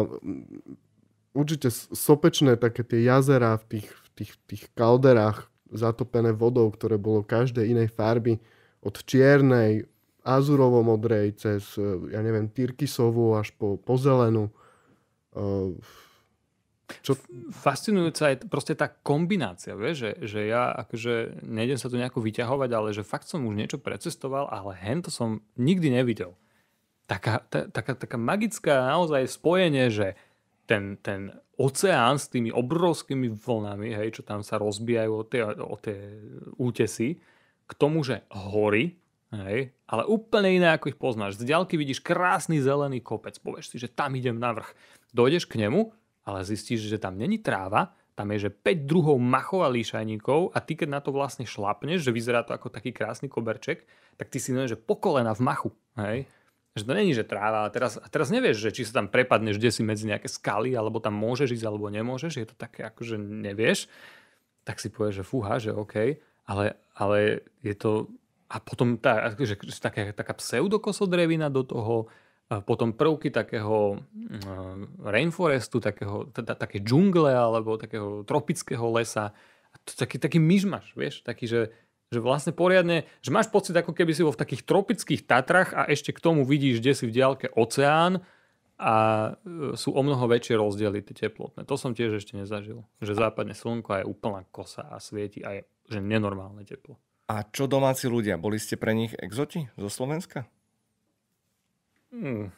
určite sopečné také tie jazera v tých, v tých, tých kalderách zatopené vodou, ktoré bolo každej inej farby, od čiernej, azurovo-modrej, cez, ja neviem, tyrkysovú až po, po zelenú. Uh, čo... Fascinujúca je proste tá kombinácia, vieš, že, že ja akože nejdem sa tu nejako vyťahovať, ale že fakt som už niečo precestoval, ale hen to som nikdy nevidel. Taká, taká, taká magická naozaj spojenie, že ten, ten oceán s tými obrovskými vlnami, hej, čo tam sa rozbijajú o tie, o tie útesy, k tomu, že hory, hej, ale úplne iné, ako ich poznáš. Z ďalky vidíš krásny zelený kopec, povieš si, že tam idem na vrch. Dojdeš k nemu ale zistíš, že tam není tráva, tam je, že 5 druhov machov a líšajníkov a ty, keď na to vlastne šlapneš, že vyzerá to ako taký krásny koberček, tak ty si neviem, že pokolena v machu. Hej? Že to není, že tráva. A teraz, a teraz nevieš, že či sa tam prepadneš, kde si medzi nejaké skaly, alebo tam môžeš ísť, alebo nemôžeš. Je to také, ako že nevieš. Tak si povieš, že fúha, že OK. Ale, ale je to... A potom tá, že, že taká, taká pseudokosodrevina do toho, potom prvky takého rainforestu, takého, teda, také džungle alebo takého tropického lesa. To taký, taký myšmaš, vieš, taký, že, že vlastne poriadne, že máš pocit, ako keby si bol v takých tropických Tatrach a ešte k tomu vidíš, kde si v diálke oceán a e, sú o mnoho väčšie rozdiely tie teplotné. To som tiež ešte nezažil. Že západne slnko je úplná kosa a svieti a je že nenormálne teplo. A čo domáci ľudia? Boli ste pre nich exoti zo Slovenska? Hmm.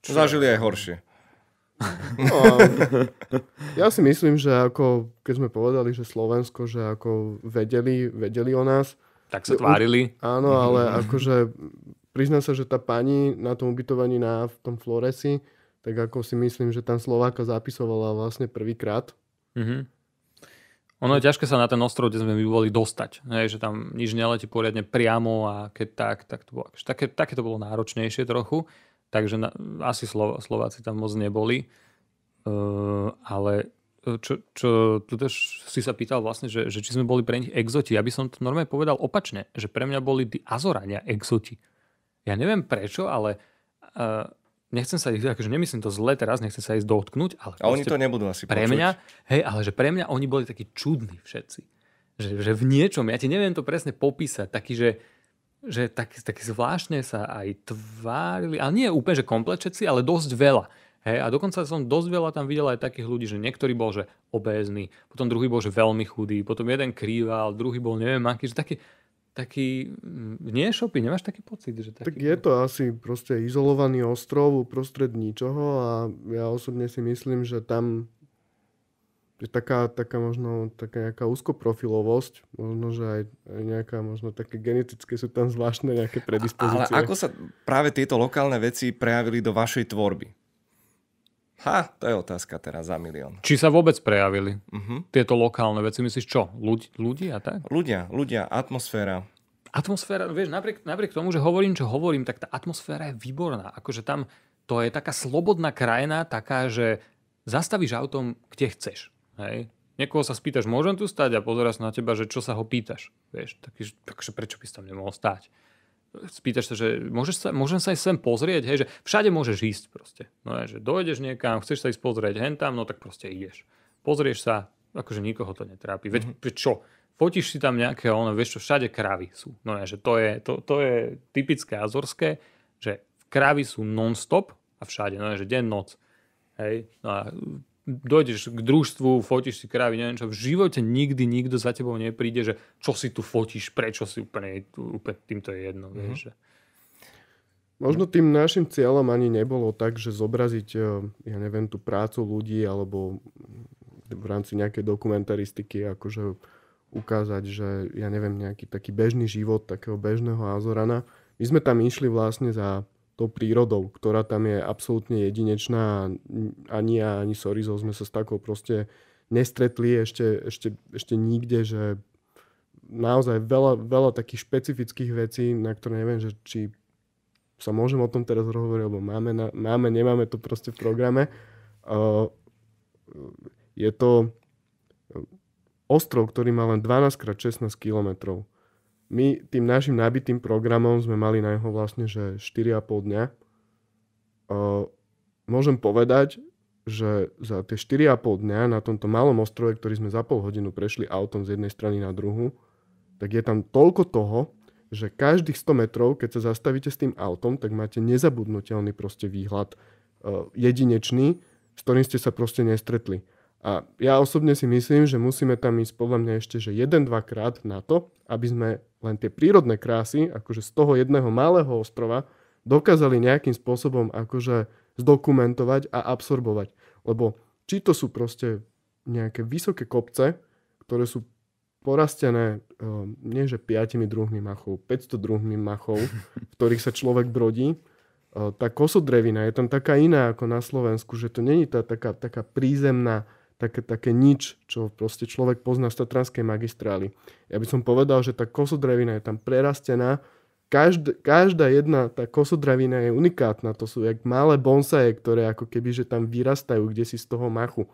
Čo Zažili aj horšie. No, ja si myslím, že ako, keď sme povedali, že Slovensko, že ako vedeli, vedeli o nás. Tak sa tvárili. Áno, ale akože priznám sa, že tá pani na tom ubytovaní na, v tom Floresi, tak ako si myslím, že tam Slováka zapisovala vlastne prvýkrát. Mm-hmm. Ono je ťažké sa na ten ostrov, kde sme my boli, dostať. Hej, že tam nič neletí poriadne priamo a keď tak, tak to bolo, také, také to bolo náročnejšie trochu. Takže na, asi Slo, Slováci tam moc neboli. Uh, ale čo, čo tu tež si sa pýtal vlastne, že, že či sme boli pre nich exoti. Ja by som to normálne povedal opačne, že pre mňa boli tí Azorania exoti. Ja neviem prečo, ale uh, nechcem sa ich, akože nemyslím to zle teraz, nechcem sa ísť dotknúť, ale a oni to nebudú asi pre počuť. mňa, hej, ale že pre mňa oni boli takí čudní všetci. Že, že v niečom, ja ti neviem to presne popísať, taký, že, že tak, taký zvláštne sa aj tvárili, ale nie úplne, že komplet všetci, ale dosť veľa. Hej, a dokonca som dosť veľa tam videl aj takých ľudí, že niektorý bol že obézny, potom druhý bol že veľmi chudý, potom jeden krýval, druhý bol neviem aký, že taký, taký, mm, nie šopy, nemáš taký pocit? Že taký... Tak je to asi proste izolovaný ostrov uprostred ničoho a ja osobne si myslím, že tam je taká, taká možno taká nejaká úzkoprofilovosť, možno, že aj, aj nejaká, možno také genetické sú tam zvláštne nejaké predispozície. Ale ako sa práve tieto lokálne veci prejavili do vašej tvorby? Ha, to je otázka teraz za milión. Či sa vôbec prejavili uh-huh. tieto lokálne veci? Myslíš čo? Ľudí, ľudí a tak? Ľudia, ľudia, atmosféra. Atmosféra, vieš, napriek, napriek tomu, že hovorím, čo hovorím, tak tá atmosféra je výborná. Akože tam to je taká slobodná krajina, taká, že zastavíš autom, kde chceš. Hej? Niekoho sa spýtaš, môžem tu stať a pozeráš na teba, že čo sa ho pýtaš. Vieš, taký, takže prečo by si tam nemohol stať? spýtaš sa, že môžeš sa, môžem sa aj sem pozrieť, hej, že všade môžeš ísť proste. No je, že dojdeš niekam, chceš sa ísť pozrieť hen tam, no tak proste ideš. Pozrieš sa, akože nikoho to netrápi. Veď mm-hmm. čo? Fotíš si tam nejaké, ono, vieš čo, všade kravy sú. No je, že to je, to, to je typické azorské, že kravy sú non-stop a všade, no je, že deň, noc. Hej, no a dojdeš k družstvu, fotíš si krávy, neviem čo, v živote nikdy nikto za tebou nepríde, že čo si tu fotíš, prečo si úplne, úplne týmto je jedno. Mm-hmm. Vieš, že... Možno tým našim cieľom ani nebolo tak, že zobraziť, e, ja neviem, tú prácu ľudí alebo v rámci nejakej dokumentaristiky, akože ukázať, že ja neviem, nejaký taký bežný život takého bežného Azorana. My sme tam išli vlastne za tou prírodou, ktorá tam je absolútne jedinečná. Ani ja, ani Sorizo sme sa s takou proste nestretli ešte, ešte, ešte nikde, že naozaj veľa, veľa takých špecifických vecí, na ktoré neviem, že či sa môžem o tom teraz rozhovoriť, lebo máme, máme, nemáme to proste v programe. Uh, je to ostrov, ktorý má len 12 x 16 kilometrov my tým našim nabitým programom sme mali na jeho vlastne, že 4,5 dňa. Uh, môžem povedať, že za tie 4,5 dňa na tomto malom ostrove, ktorý sme za pol hodinu prešli autom z jednej strany na druhú, tak je tam toľko toho, že každých 100 metrov, keď sa zastavíte s tým autom, tak máte nezabudnutelný proste výhľad, uh, jedinečný, s ktorým ste sa proste nestretli. A ja osobne si myslím, že musíme tam ísť podľa mňa ešte, že jeden, dvakrát na to, aby sme len tie prírodné krásy, akože z toho jedného malého ostrova, dokázali nejakým spôsobom akože zdokumentovať a absorbovať. Lebo či to sú proste nejaké vysoké kopce, ktoré sú porastené ehm, nie že 5 druhmi machov, 500 druhmi machov, v ktorých sa človek brodí. Ehm, tá kosodrevina je tam taká iná ako na Slovensku, že to není tá taká, taká prízemná také, také nič, čo proste človek pozná z Tatranskej magistrály. Ja by som povedal, že tá kosodravina je tam prerastená. Každ, každá jedna tá kosodravina je unikátna. To sú jak malé bonsaje, ktoré ako keby že tam vyrastajú kde si z toho machu.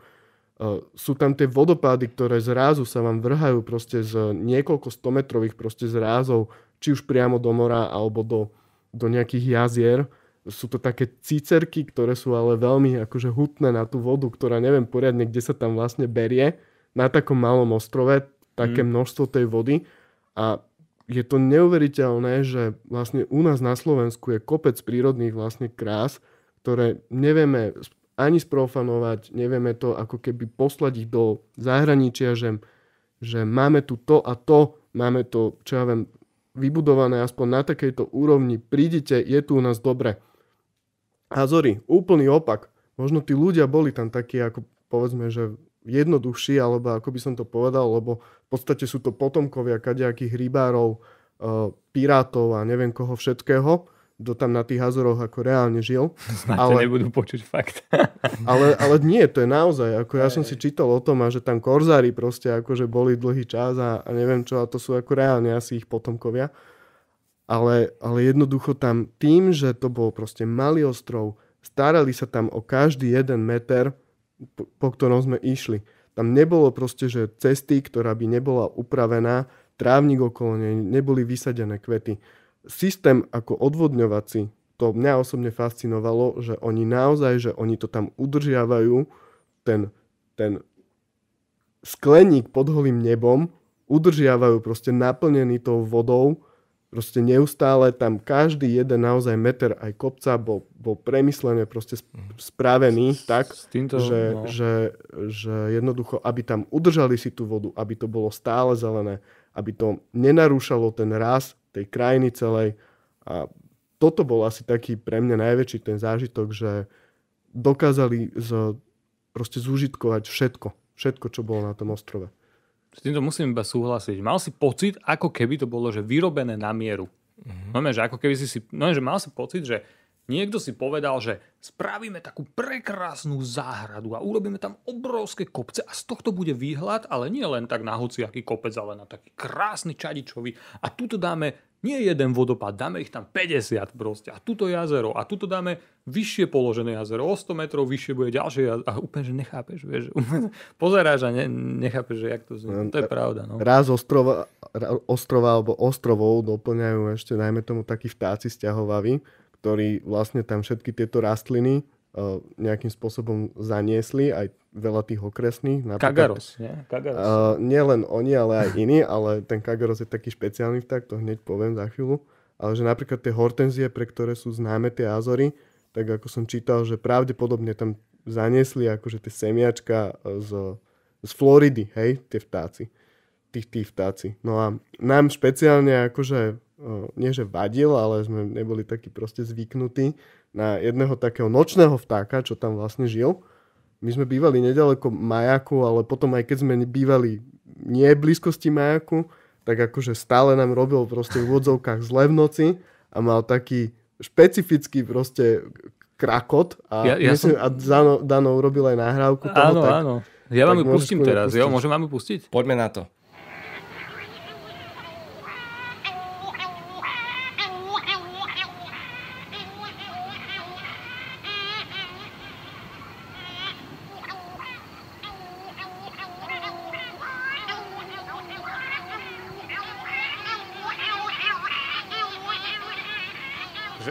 Uh, sú tam tie vodopády, ktoré zrazu sa vám vrhajú proste z niekoľko stometrových proste zrázov, či už priamo do mora alebo do, do nejakých jazier sú to také cícerky, ktoré sú ale veľmi akože hutné na tú vodu, ktorá neviem poriadne, kde sa tam vlastne berie. Na takom malom ostrove také mm. množstvo tej vody a je to neuveriteľné, že vlastne u nás na Slovensku je kopec prírodných vlastne krás, ktoré nevieme ani sprofanovať, nevieme to ako keby poslať ich do zahraničia, že, že máme tu to a to, máme to, čo ja viem, vybudované aspoň na takejto úrovni, prídite, je tu u nás dobre. Azory, úplný opak. Možno tí ľudia boli tam takí, ako povedzme, že jednoduchší, alebo ako by som to povedal, lebo v podstate sú to potomkovia kadejakých rybárov, e, pirátov a neviem koho všetkého, kto tam na tých Azoroch ako reálne žil. Snáď ale, nebudú počuť fakt. ale, ale nie, to je naozaj, ako ja som si čítal o tom, a že tam korzári proste akože boli dlhý čas a, a neviem čo, a to sú ako reálne asi ich potomkovia ale, ale jednoducho tam tým, že to bol proste malý ostrov, starali sa tam o každý jeden meter, po, po ktorom sme išli. Tam nebolo proste, že cesty, ktorá by nebola upravená, trávnik okolo nej, neboli vysadené kvety. Systém ako odvodňovací, to mňa osobne fascinovalo, že oni naozaj, že oni to tam udržiavajú, ten, ten skleník pod holým nebom, udržiavajú proste naplnený tou vodou, proste neustále tam každý jeden naozaj meter aj kopca bol, bol premyslené, proste spravený tak, týmto, že, no. že, že jednoducho, aby tam udržali si tú vodu, aby to bolo stále zelené, aby to nenarúšalo ten raz tej krajiny celej. A toto bol asi taký pre mňa najväčší ten zážitok, že dokázali z, proste zúžitkovať všetko, všetko, čo bolo na tom ostrove. S týmto musím iba súhlasiť. Mal si pocit, ako keby to bolo že vyrobené na mieru. Mm-hmm. No, že ako keby si si, no, že mal si pocit, že niekto si povedal, že spravíme takú prekrásnu záhradu a urobíme tam obrovské kopce a z tohto bude výhľad, ale nie len tak na hociaký kopec, ale na taký krásny čadičový. A tuto dáme nie jeden vodopád, dáme ich tam 50 proste. A tuto jazero. A tuto dáme vyššie položené jazero. O 100 metrov vyššie bude ďalšie jazero. A úplne, že nechápeš, vieš. Pozeráš a ne, nechápeš, že jak to znie. No, to je pravda. No. Raz ostrova, ostrova alebo ostrovov doplňajú ešte najmä tomu takí vtáci stiahovaví, ktorí vlastne tam všetky tieto rastliny nejakým spôsobom zaniesli, aj veľa tých okresných. Kagaros, nie? Kagaros. Uh, nie len oni, ale aj iní, ale ten Kagaros je taký špeciálny vták, to hneď poviem za chvíľu. Ale že napríklad tie hortenzie, pre ktoré sú známe tie Azory, tak ako som čítal, že pravdepodobne tam zaniesli akože tie semiačka z, z Floridy, hej, tie vtáci. Tých, tých vtáci. No a nám špeciálne akože, uh, nie že vadil, ale sme neboli takí proste zvyknutí na jedného takého nočného vtáka, čo tam vlastne žil my sme bývali nedaleko majaku, ale potom aj keď sme bývali nie v blízkosti majaku, tak akože stále nám robil proste v vodzovkách zle v noci a mal taký špecifický proste krakot a, ja, ja myslím, som... a Dano, Dano urobil aj nahrávku toho. Áno, tak, áno. Ja vám ju pustím teraz, pustiť. jo? Môžem vám ju pustiť? Poďme na to.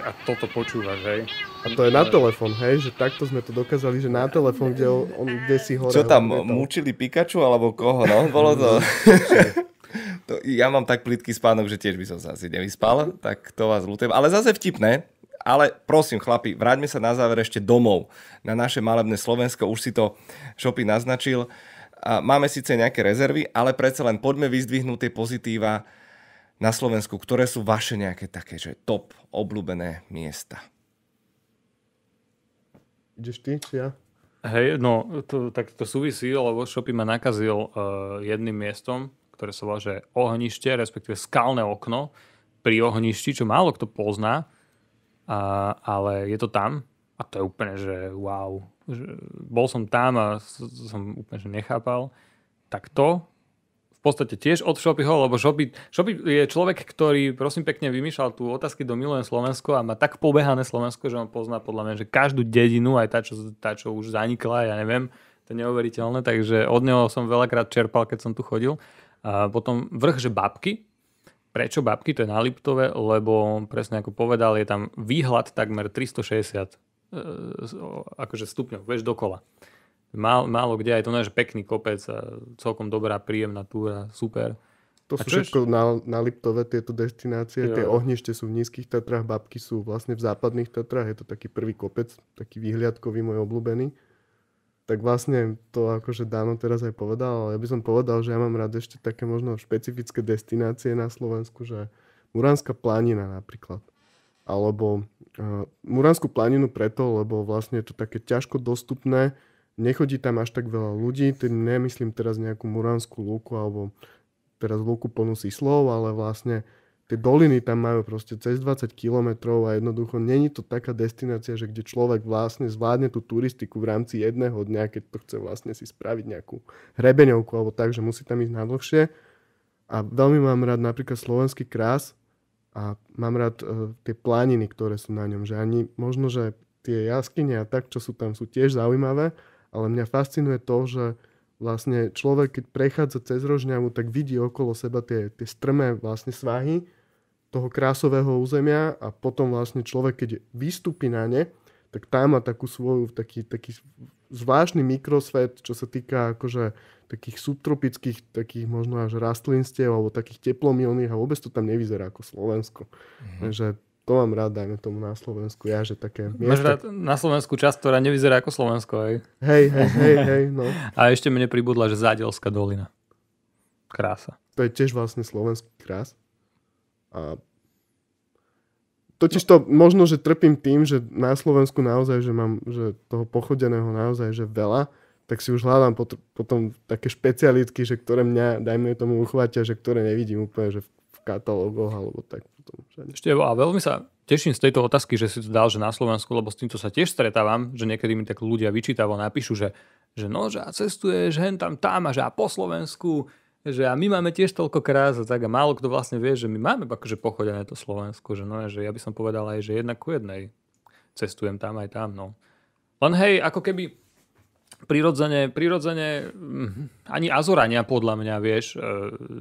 A toto počúvaš, hej? A to je na telefón, hej? Že takto sme to dokázali, že na telefón, kde on, kde si hore. Čo tam, mučili Pikachu alebo koho, no? Bolo to... to... ja mám tak plitký spánok, že tiež by som sa asi nevyspal, tak to vás ľutujem. Ale zase vtipné, ale prosím chlapi, vráťme sa na záver ešte domov, na naše malebné Slovensko, už si to Šopy naznačil. Máme síce nejaké rezervy, ale predsa len poďme vyzdvihnúť tie pozitíva na Slovensku, ktoré sú vaše nejaké také, že top obľúbené miesta? Ideš ty, či ja? Hej, no, to, tak to súvisí, lebo Shopy ma nakazil uh, jedným miestom, ktoré sa volá, že ohnište, respektíve skalné okno pri ohništi, čo málo kto pozná, a, ale je to tam a to je úplne, že wow. Že bol som tam a som úplne že nechápal. Tak to podstate tiež od Shopyho, lebo Shopy, Shopy je človek, ktorý prosím pekne vymýšľal tú otázky do Milujem Slovensko a má tak pobehané Slovensko, že on pozná podľa mňa, že každú dedinu, aj tá, čo, tá, čo už zanikla, ja neviem, to je neuveriteľné, takže od neho som veľakrát čerpal, keď som tu chodil. A potom vrch, že babky. Prečo babky? To je na Liptove, lebo presne ako povedal, je tam výhľad takmer 360 e, akože stupňov, vieš, dokola. Málo, málo kde, aj to náš pekný kopec, a celkom dobrá, príjemná túra, super. To sú všetko na, na Liptove tieto destinácie. Jo. Tie ohnište sú v nízkych Tatrách, babky sú vlastne v západných Tatrách. Je to taký prvý kopec, taký výhľadkový môj obľúbený. Tak vlastne to akože Dano teraz aj povedal, ale ja by som povedal, že ja mám rád ešte také možno špecifické destinácie na Slovensku, že Muránska planina napríklad. Alebo uh, Muránskú planinu preto, lebo vlastne je to také ťažko dostupné, nechodí tam až tak veľa ľudí, tým nemyslím teraz nejakú Muránskú lúku alebo teraz lúku plnú slov, ale vlastne tie doliny tam majú proste cez 20 kilometrov a jednoducho není to taká destinácia, že kde človek vlastne zvládne tú turistiku v rámci jedného dňa, keď to chce vlastne si spraviť nejakú hrebeňovku alebo tak, že musí tam ísť na dlhšie. A veľmi mám rád napríklad slovenský krás a mám rád uh, tie plániny, ktoré sú na ňom, že ani možno, že tie jaskyne a tak, čo sú tam, sú tiež zaujímavé, ale mňa fascinuje to, že vlastne človek, keď prechádza cez Rožňavu, tak vidí okolo seba tie, tie strmé vlastne svahy toho krásového územia a potom vlastne človek, keď vystúpi na ne, tak tam má takú svoju, taký, taký zvláštny mikrosvet, čo sa týka akože takých subtropických, takých možno až rastlinstiev alebo takých teplomilných a vôbec to tam nevyzerá ako Slovensko. Mm-hmm. Takže to mám rád, dajme tomu na Slovensku. Ja, že také. Máš rád na Slovensku časť, ktorá nevyzerá ako Slovensko, hej? Hej, hej, hej, hej, no. A ešte mne pribudla, že Zádelská dolina. Krása. To je tiež vlastne slovenský krás. A Totiž to možno, že trpím tým, že na Slovensku naozaj, že mám že toho pochodeného naozaj, že veľa, tak si už hľadám pot- potom také špecialitky, že ktoré mňa, dajme tomu, uchvátia, že ktoré nevidím úplne, že v katalógoch alebo tak potom všade. Ešte a veľmi sa teším z tejto otázky, že si to dal, že na Slovensku, lebo s týmto sa tiež stretávam, že niekedy mi tak ľudia vyčítavo napíšu, že, že no, že a cestuješ hen tam tam a že a po Slovensku, že a my máme tiež toľko krás a tak a málo kto vlastne vie, že my máme akože pochodené to Slovensku, že no, že ja by som povedal aj, že jednak ku jednej cestujem tam aj tam, no. Len hej, ako keby prirodzene, prirodzene hm, ani Azorania podľa mňa, vieš, e,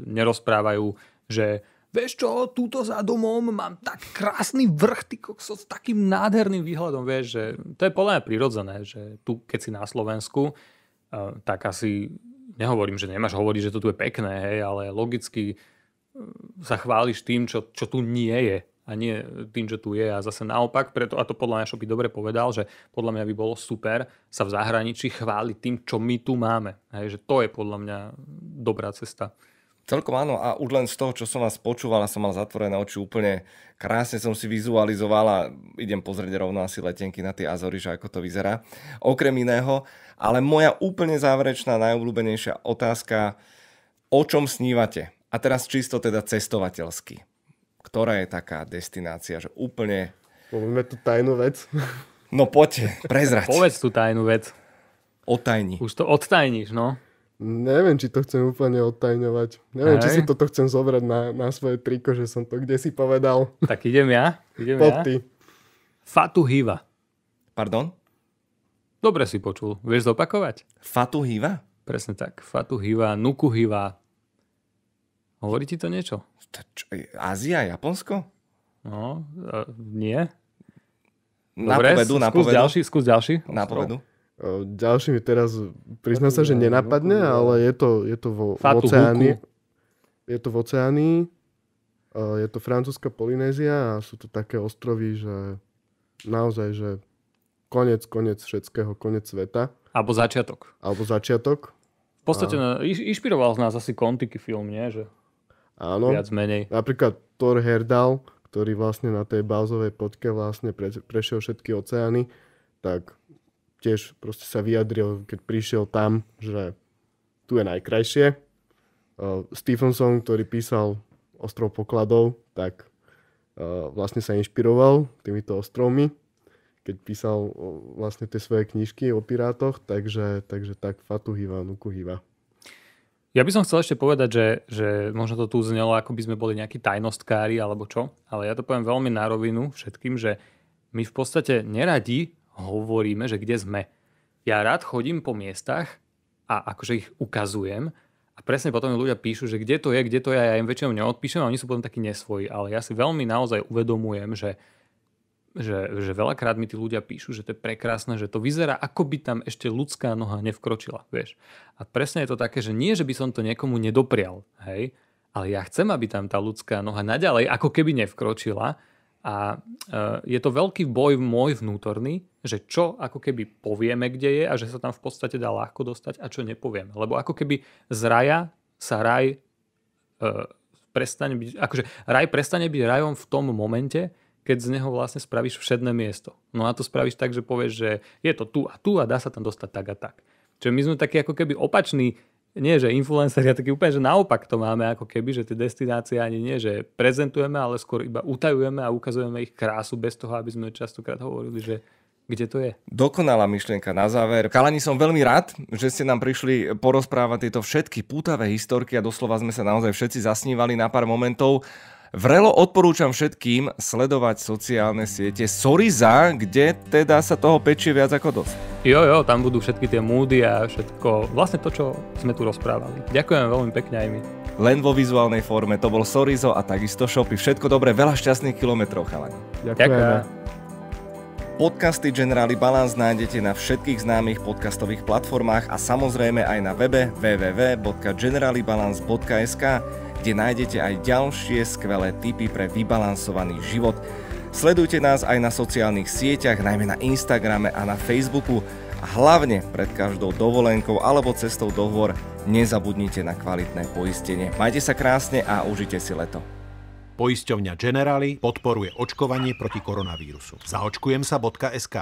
nerozprávajú, že vieš čo, túto za domom mám tak krásny vrch, ty kokso, s takým nádherným výhľadom, vieš, že to je podľa mňa prirodzené, že tu, keď si na Slovensku, uh, tak asi nehovorím, že nemáš hovoriť, že to tu je pekné, hej, ale logicky uh, sa chváliš tým, čo, čo tu nie je a nie tým, čo tu je. A zase naopak, preto, a to podľa mňa Šopy dobre povedal, že podľa mňa by bolo super sa v zahraničí chváliť tým, čo my tu máme. Hej, že to je podľa mňa dobrá cesta. Celkom áno a už len z toho, čo som vás počúval a som mal zatvorené oči úplne krásne som si vizualizoval a idem pozrieť rovno asi letenky na tie Azory, že ako to vyzerá. Okrem iného, ale moja úplne záverečná, najobľúbenejšia otázka, o čom snívate? A teraz čisto teda cestovateľsky. Ktorá je taká destinácia, že úplne... Povieme tu tajnú vec. No poďte, prezrať. Povedz tú tajnú vec. Otajni. Už to odtajníš, no. Neviem, či to chcem úplne odtajňovať. Neviem, Hej. či si toto chcem zobrať na, na svoje triko, že som to kde si povedal. Tak idem ja. Idem Pod ja. ty. Fatu Hiva. Pardon? Dobre si počul. Vieš zopakovať? Fatu Hiva? Presne tak. Fatu Hiva, Nuku Hiva. Hovorí ti to niečo? To čo, Ázia, Japonsko? No, nie. Dobre, povedu, na skús ďalší, skús ďalší. Na povedu. O, Ďalší mi teraz, priznám sa, že nenapadne, ale je to, je to vo, v oceáni. Je to v oceánii. O, Je to francúzska Polynézia a sú to také ostrovy, že naozaj, že konec, konec všetkého, konec sveta. Alebo začiatok. Alebo začiatok. V podstate no, iš- inšpiroval z nás asi Kontiky film, nie? Že Áno. viac menej. Napríklad Thor Herdal, ktorý vlastne na tej bázovej poďke vlastne pre, prešiel všetky oceány, tak tiež proste sa vyjadril, keď prišiel tam, že tu je najkrajšie. Uh, Stephenson, ktorý písal Ostrov pokladov, tak uh, vlastne sa inšpiroval týmito ostrovmi, keď písal uh, vlastne tie svoje knižky o pirátoch, takže, takže tak Fatu Hiva, Nuku Hiva. Ja by som chcel ešte povedať, že, že možno to tu znelo, ako by sme boli nejakí tajnostkári alebo čo, ale ja to poviem veľmi na rovinu všetkým, že my v podstate neradi hovoríme, že kde sme. Ja rád chodím po miestach a akože ich ukazujem a presne potom ľudia píšu, že kde to je, kde to je, ja im väčšinou neodpíšem a oni sú potom takí nesvoji, ale ja si veľmi naozaj uvedomujem, že že, že veľakrát mi tí ľudia píšu, že to je prekrásne, že to vyzerá, ako by tam ešte ľudská noha nevkročila, vieš. A presne je to také, že nie, že by som to niekomu nedoprial, hej, ale ja chcem, aby tam tá ľudská noha naďalej ako keby nevkročila a e, je to veľký boj môj vnútorný, že čo ako keby povieme, kde je a že sa tam v podstate dá ľahko dostať a čo nepovieme. Lebo ako keby z raja sa raj e, prestane byť, akože raj prestane byť rajom v tom momente, keď z neho vlastne spravíš všedné miesto. No a to spravíš tak, že povieš, že je to tu a tu a dá sa tam dostať tak a tak. Čiže my sme takí ako keby opační, nie že influenceri, a taký úplne, že naopak to máme ako keby, že tie destinácie ani nie, že prezentujeme, ale skôr iba utajujeme a ukazujeme ich krásu bez toho, aby sme častokrát hovorili, že kde to je. Dokonalá myšlienka na záver. Kalani, som veľmi rád, že ste nám prišli porozprávať tieto všetky pútavé historky a doslova sme sa naozaj všetci zasnívali na pár momentov. Vrelo odporúčam všetkým sledovať sociálne siete Soriza, kde teda sa toho pečie viac ako dosť. Jo, jo, tam budú všetky tie múdy a všetko, vlastne to, čo sme tu rozprávali. Ďakujem veľmi pekne aj my. Len vo vizuálnej forme, to bol Sorizo a takisto shopy. Všetko dobré, veľa šťastných kilometrov, chalani. Ďakujem. Podcasty Generali Balance nájdete na všetkých známych podcastových platformách a samozrejme aj na webe www.generalibalance.sk, kde nájdete aj ďalšie skvelé tipy pre vybalansovaný život. Sledujte nás aj na sociálnych sieťach, najmä na Instagrame a na Facebooku a hlavne pred každou dovolenkou alebo cestou do hôr nezabudnite na kvalitné poistenie. Majte sa krásne a užite si leto. Poisťovňa Generali podporuje očkovanie proti koronavírusu. Zaočkujem sa.sk